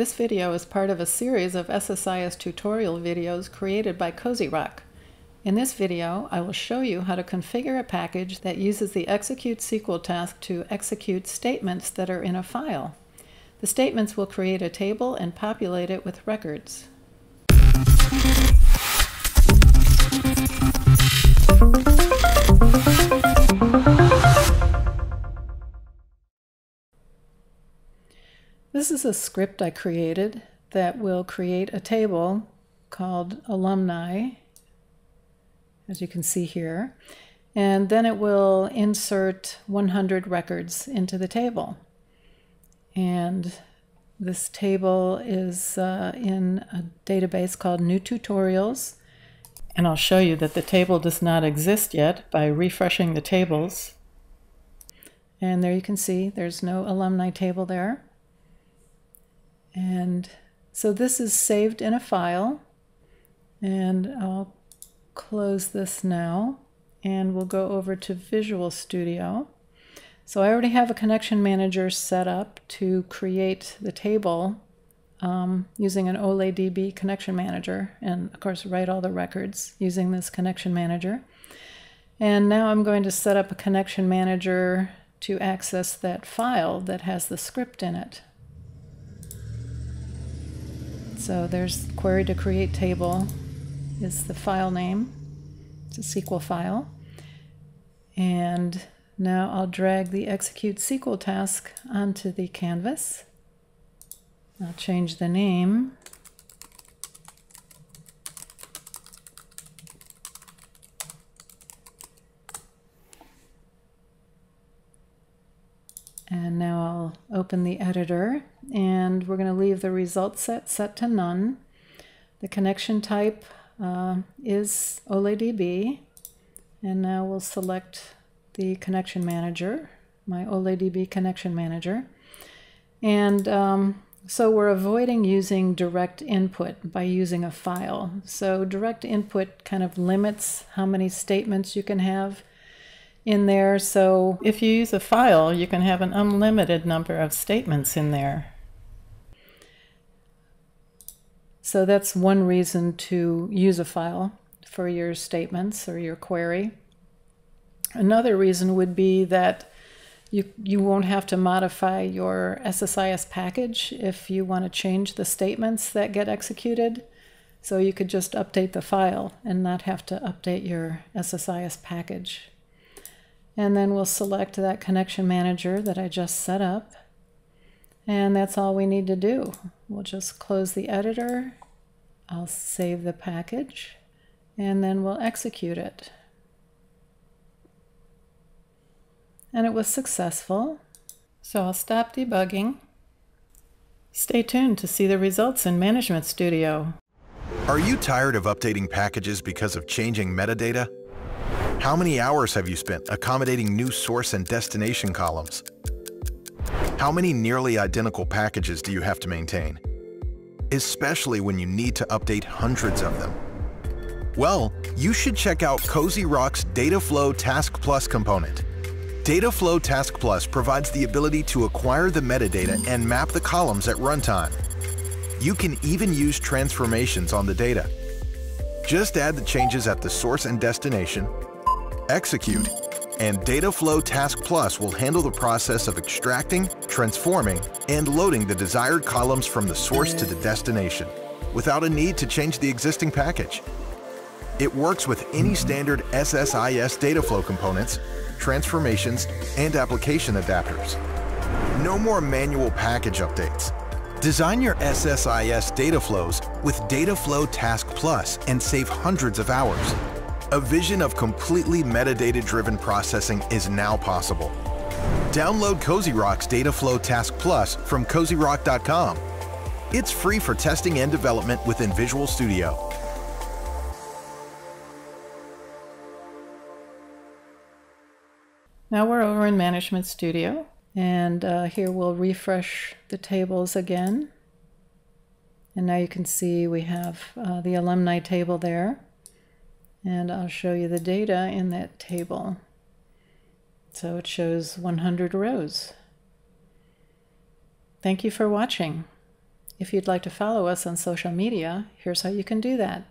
This video is part of a series of SSIS tutorial videos created by COZYROC. In this video, I will show you how to configure a package that uses the execute SQL task to execute statements that are in a file. The statements will create a table and populate it with records. This is a script I created that will create a table called alumni, as you can see here, and then it will insert 100 records into the table. And this table is uh, in a database called New Tutorials, and I'll show you that the table does not exist yet by refreshing the tables. And there you can see there's no alumni table there. And so this is saved in a file. And I'll close this now. And we'll go over to Visual Studio. So I already have a connection manager set up to create the table um, using an OLEDB connection manager and of course write all the records using this connection manager. And now I'm going to set up a connection manager to access that file that has the script in it. So there's query to create table is the file name. It's a SQL file. And now I'll drag the execute SQL task onto the canvas. I'll change the name. Now I'll open the editor and we're going to leave the result set set to none. The connection type uh, is OLEDB. And now we'll select the connection manager, my OLEDB connection manager. And um, so we're avoiding using direct input by using a file. So direct input kind of limits how many statements you can have in there. So if you use a file, you can have an unlimited number of statements in there. So that's one reason to use a file for your statements or your query. Another reason would be that you, you won't have to modify your SSIS package if you want to change the statements that get executed. So you could just update the file and not have to update your SSIS package. And then we'll select that connection manager that I just set up. And that's all we need to do. We'll just close the editor. I'll save the package and then we'll execute it. And it was successful. So I'll stop debugging. Stay tuned to see the results in Management Studio. Are you tired of updating packages because of changing metadata? How many hours have you spent accommodating new source and destination columns? How many nearly identical packages do you have to maintain? Especially when you need to update hundreds of them. Well, you should check out COZYROC's Dataflow Task Plus component. Dataflow Task Plus provides the ability to acquire the metadata and map the columns at runtime. You can even use transformations on the data. Just add the changes at the source and destination, execute, and Dataflow Task Plus will handle the process of extracting, transforming, and loading the desired columns from the source to the destination without a need to change the existing package. It works with any standard SSIS Dataflow components, transformations, and application adapters. No more manual package updates. Design your SSIS data flows with Dataflow Task Plus and save hundreds of hours. A vision of completely metadata-driven processing is now possible. Download COZYROC's Dataflow Task Plus from cozyroc.com. It's free for testing and development within Visual Studio. Now we're over in Management Studio, and uh, here we'll refresh the tables again. And now you can see we have uh, the alumni table there. And I'll show you the data in that table. So it shows 100 rows. Thank you for watching. If you'd like to follow us on social media, here's how you can do that.